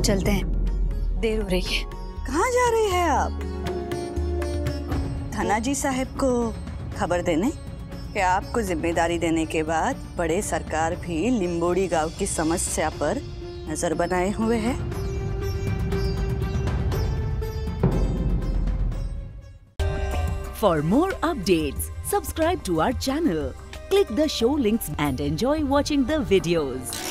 हम चलते हैं देर हो रही है कहाँ जा रही है आप धनाजी साहब को खबर देने कि आपको ज़िम्मेदारी देने के बाद बड़े सरकार भी लिम्बोड़ी गाँव की समस्या पर नज़र बनाए हुए है For more updates, subscribe to our channel, click the show links and enjoy watching the videos.